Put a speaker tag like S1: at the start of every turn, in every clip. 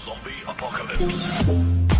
S1: Zombie apocalypse.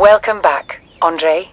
S2: Welcome back, Andre.